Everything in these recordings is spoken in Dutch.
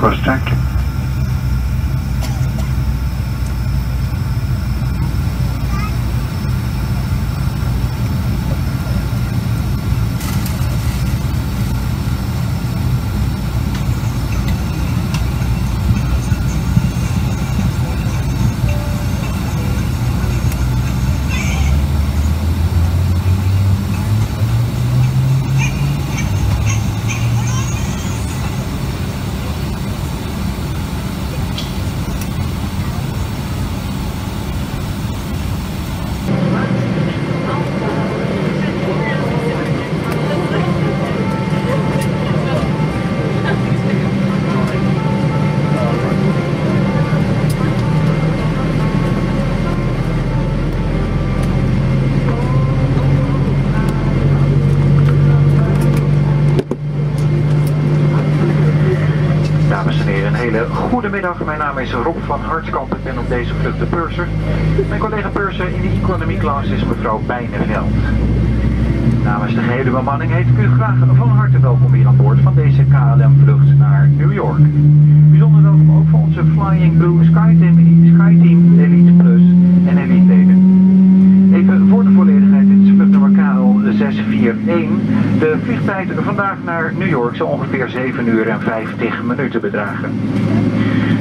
cross-check. Goede middag. Mijn naam is Rob van Hartskamp. Ik ben op deze vlucht de purser. Mijn collega purser in de economy class is mevrouw Bijneveld. Namens de gehele bemanning heet ik u graag van harte welkom hier aan boord van deze KLM-vlucht naar New York. Bijzonder welkom ook voor onze Flying Blue SkyTeam, SkyTeam Elite Plus en Elite leden. Even voor de volledigheid, dit is vluchtnummer KL 641. De vliegtijd vandaag naar New York zal ongeveer 7 uur en 50 minuten bedragen.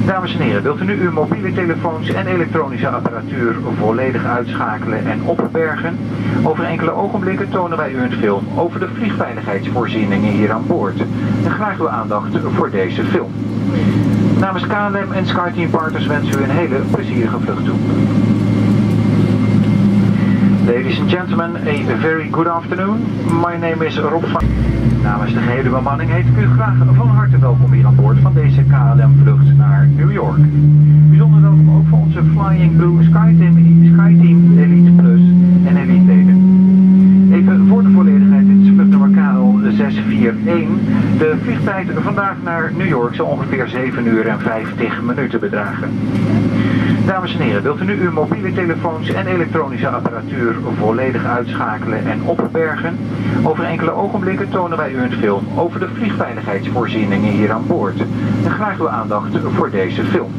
Dames en heren, wilt u nu uw mobiele telefoons en elektronische apparatuur volledig uitschakelen en opbergen? Over enkele ogenblikken tonen wij u een film over de vliegveiligheidsvoorzieningen hier aan boord. En graag uw aandacht voor deze film. Namens KLM en SkyTeam Partners wensen u een hele plezierige vlucht toe. Ladies and gentlemen, a very good afternoon. My name is Rob van... Namens de gehele bemanning heet ik u graag van harte welkom hier aan boord van deze KLM-vlucht naar New York. Bijzonder welkom ook voor onze Flying Blue SkyTeam, SkyTeam Elite Plus en Elite leden. Even voor de volledigheid, dit is vluchtnummer KL 641. De vliegtijd vandaag naar New York zal ongeveer 7 uur en 50 minuten bedragen. Dames en heren, wilt u nu uw mobiele telefoons en elektronische apparatuur volledig uitschakelen en opbergen? Over enkele ogenblikken tonen wij u een film over de vliegveiligheidsvoorzieningen hier aan boord. En graag uw aandacht voor deze film.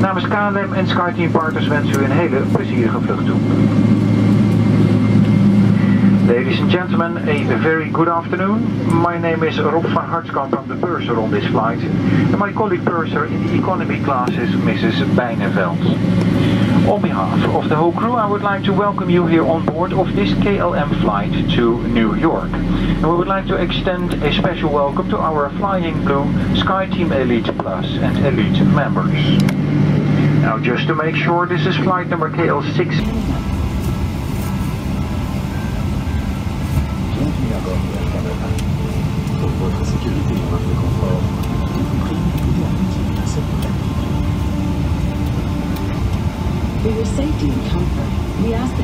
Namens KLM en SkyTeam Partners wensen u een hele plezierige vlucht toe. Ladies and gentlemen, a very good afternoon. My name is Rob van Hartskamp. I'm the purser on this flight. And my colleague purser in the economy class is Mrs. Bijneveld. On behalf of the whole crew, I would like to welcome you here on board of this KLM flight to New York. And we would like to extend a special welcome to our Flying Blue SkyTeam Elite Plus and Elite members. Now just to make sure, this is flight number KL6.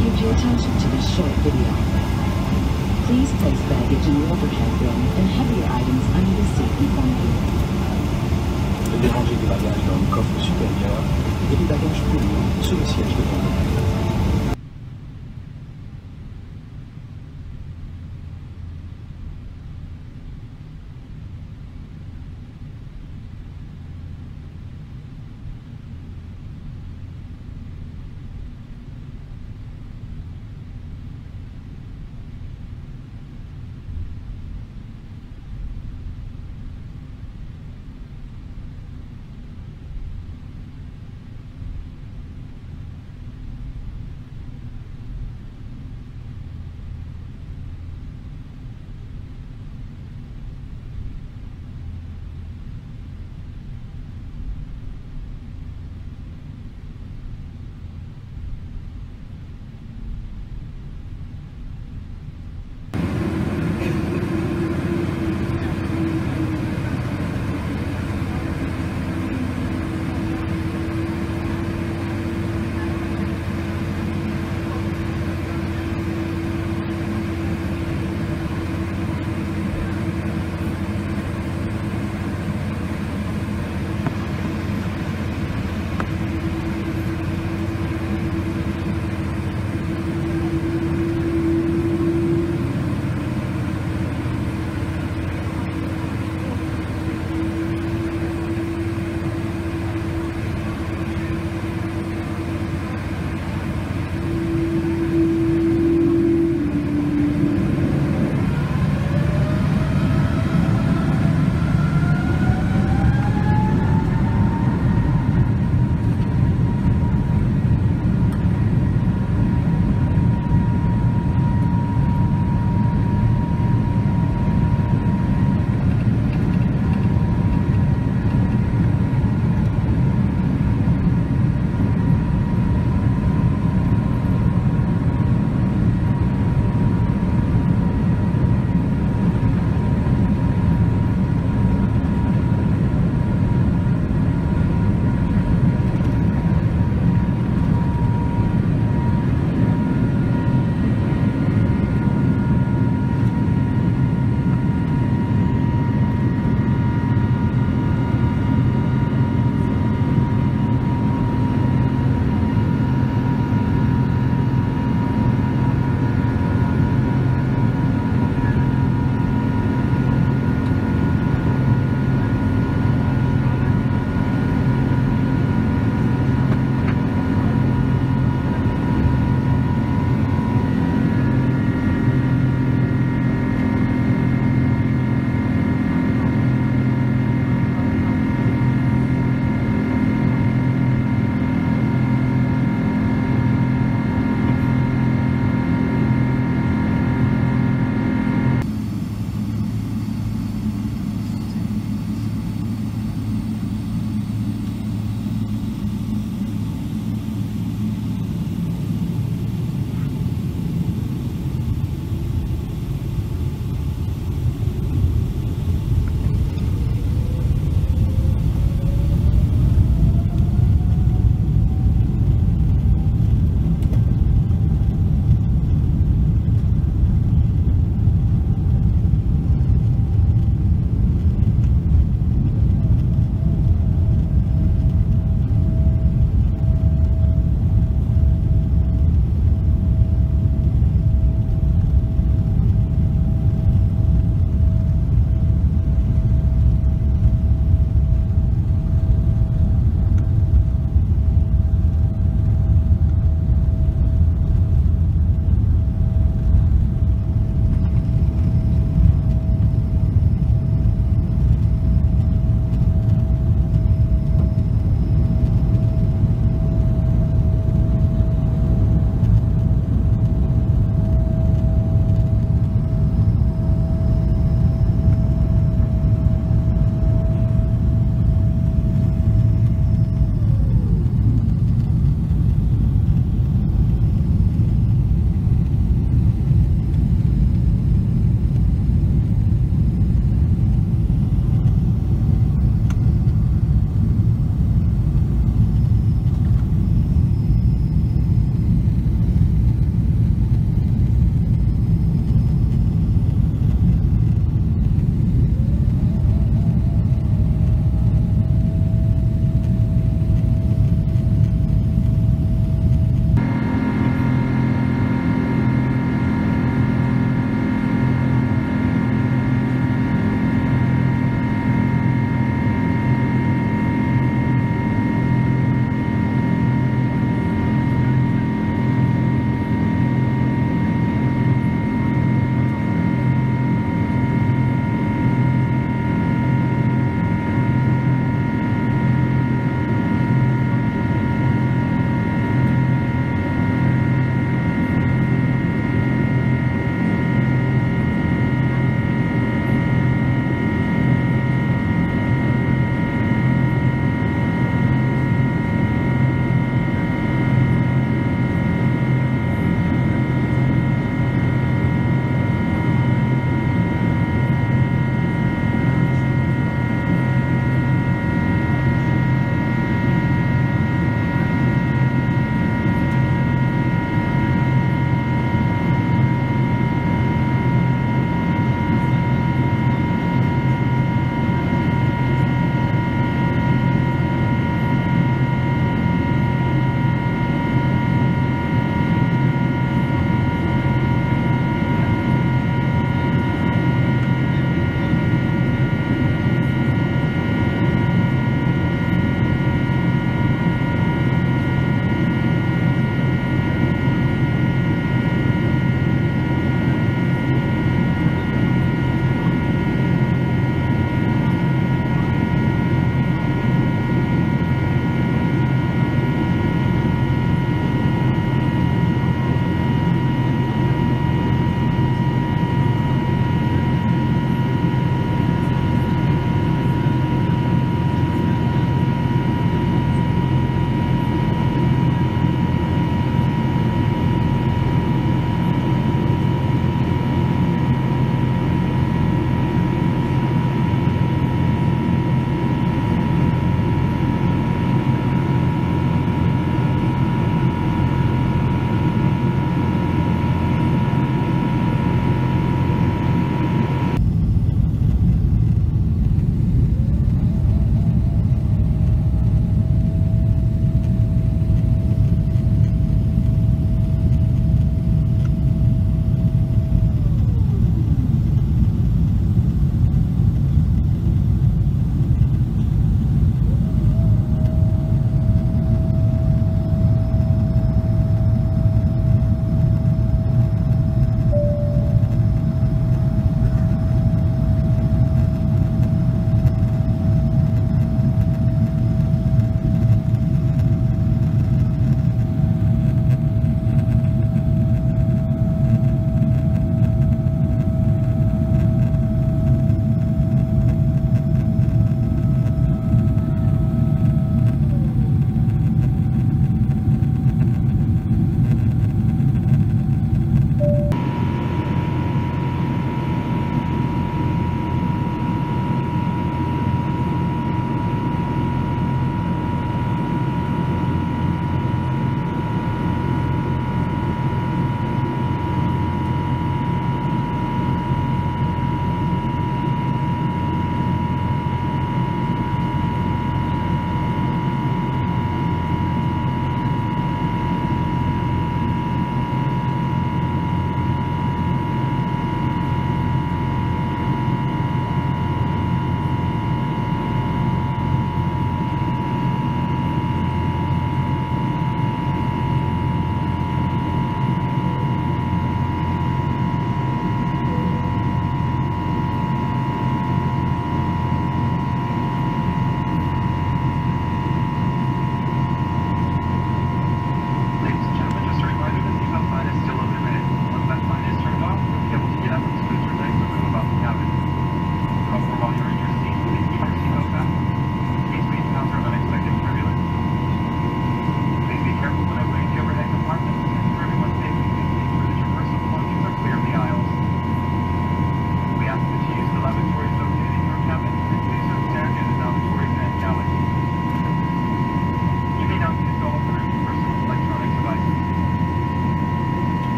You pay attention to this short video. Please place baggage in the overhead bin and heavier items under the seat in front of you. Ne dérangez des bagages dans le coffre supérieur et des bagages plus lourds sous le siège devant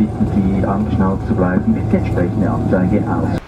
bitten Sie, angeschnallt zu bleiben, bis die entsprechende Anzeige aus